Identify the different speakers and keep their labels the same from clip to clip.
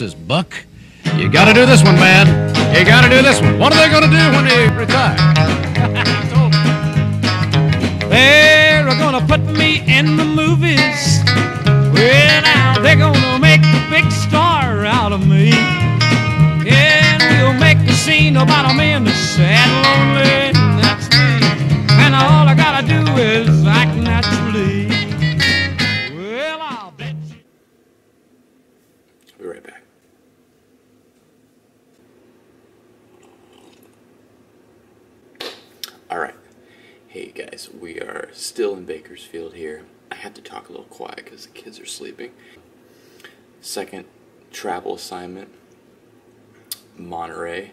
Speaker 1: says, Buck, you gotta do this one, man. You gotta do this one. What are they gonna do when they retire?
Speaker 2: They're gonna put me in the movies.
Speaker 3: Alright. Hey guys, we are still in Bakersfield here. I had to talk a little quiet because the kids are sleeping. Second travel assignment Monterey,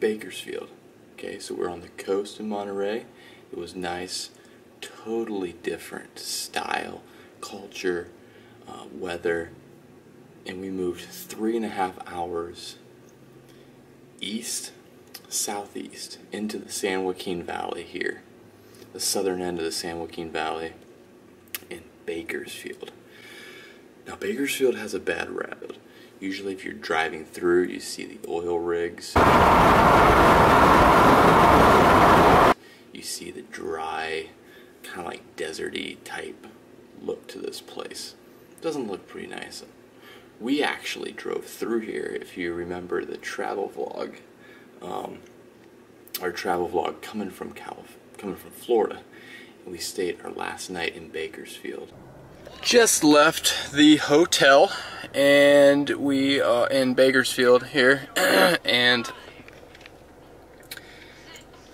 Speaker 3: Bakersfield. Okay, so we're on the coast in Monterey. It was nice, totally different style, culture, uh, weather, and we moved three and a half hours east, southeast into the San Joaquin Valley here, the southern end of the San Joaquin Valley in Bakersfield. Now, Bakersfield has a bad rap. Usually, if you're driving through, you see the oil rigs. You see the dry, kind of like deserty type look to this place. Doesn't look pretty nice. We actually drove through here, if you remember the travel vlog, um, our travel vlog coming from Calif- coming from Florida. And we stayed our last night in Bakersfield. Just left the hotel, and we are in Bakersfield here, and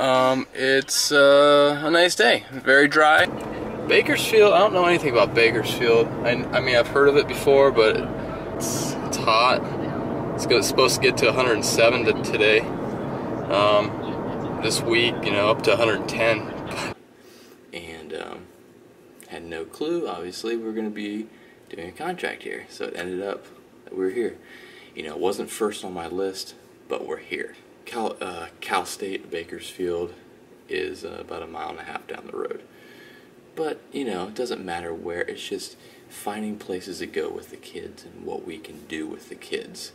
Speaker 3: um, it's uh, a nice day. Very dry. Bakersfield. I don't know anything about Bakersfield. I, I mean, I've heard of it before, but it's it's hot. It's, supposed to get to 107 to today. Um, this week, you know, up to 110. And um, had no clue. Obviously, we were going to be doing a contract here, so it ended up that we were here. You know, it wasn't first on my list, but we're here. Cal, uh, Cal State Bakersfield is uh, about a mile and a half down the road. But, you know, it doesn't matter where, it's just finding places to go with the kids and what we can do with the kids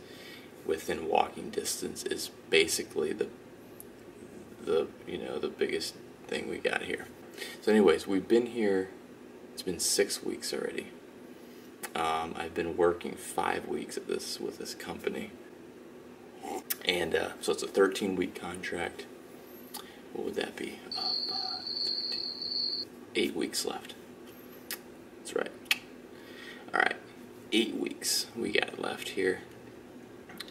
Speaker 3: within walking distance is basically the the you know the biggest thing we got here. So anyways, we've been here it's been 6 weeks already. Um, I've been working 5 weeks at this with this company. And uh, so it's a 13 week contract. What would that be? Uh, eight weeks left. That's right. All right, eight weeks we got left here,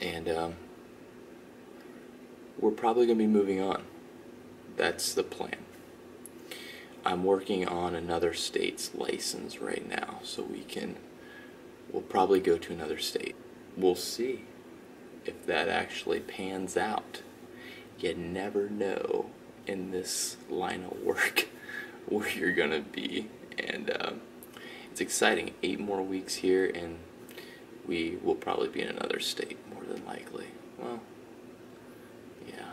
Speaker 3: and um, we're probably gonna be moving on. That's the plan. I'm working on another state's license right now, so we can. We'll probably go to another state. We'll see if that actually pans out. You never know in this line of work where you're gonna be, and um, it's exciting. Eight more weeks here, and we will probably be in another state more than likely.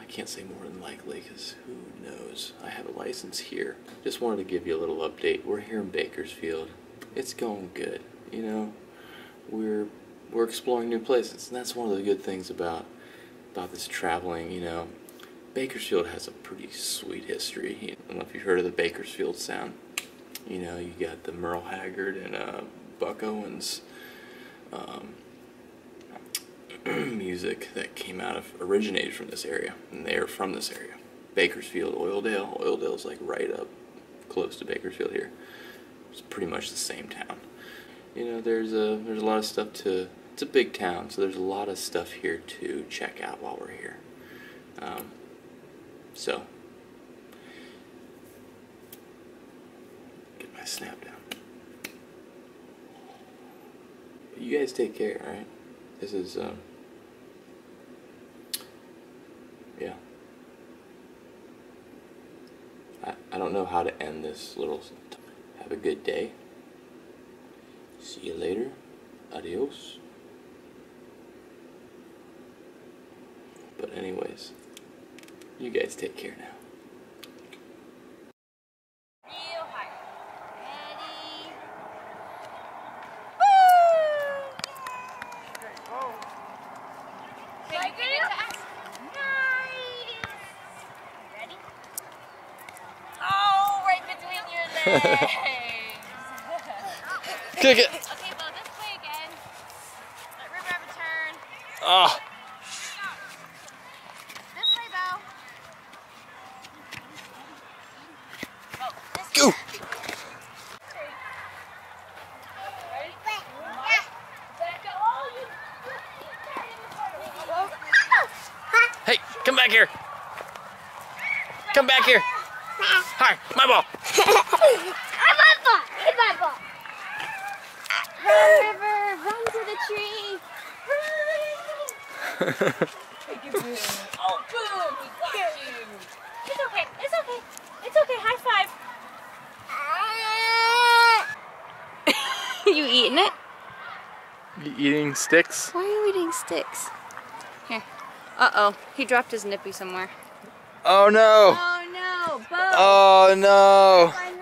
Speaker 3: I can't say more than likely because who knows? I have a license here. Just wanted to give you a little update. We're here in Bakersfield. It's going good. You know, we're we're exploring new places, and that's one of the good things about about this traveling. You know, Bakersfield has a pretty sweet history. I don't know if you've heard of the Bakersfield Sound. You know, you got the Merle Haggard and uh, Buck Owens um, music that came out of, originated from this area, and they are from this area. Bakersfield, Oildale. Oildale's like right up close to Bakersfield here. It's pretty much the same town. You know, there's a there's a lot of stuff to. It's a big town, so there's a lot of stuff here to check out while we're here. Um, so, get my snap down. You guys take care, alright? This is, um, I, don't know how to end this little. Have a good day. See you later. Adios. But, anyways. You guys take care now.
Speaker 4: Real high. Ready? Nice. Ready? Oh, right between your legs.
Speaker 5: Kick it.
Speaker 4: okay, Bo, this way again. Let River have a turn. Ah.
Speaker 5: Oh,
Speaker 4: This way, Bo. Oh, this
Speaker 5: go.
Speaker 4: way. Ready? Back up. You.
Speaker 5: Hey, come back here. Come back here. Hi, my ball.
Speaker 4: I'm my ball. Hit my ball. Run, River. Run to the tree. Run. oh, boom. We got you. It's okay. It's okay. It's okay. High five. you eating it?
Speaker 5: You eating sticks?
Speaker 4: Why are you eating sticks? Here. Uh-oh. He dropped his nippy somewhere.
Speaker 5: Oh no.
Speaker 4: Oh, no. Bo.
Speaker 5: Oh no.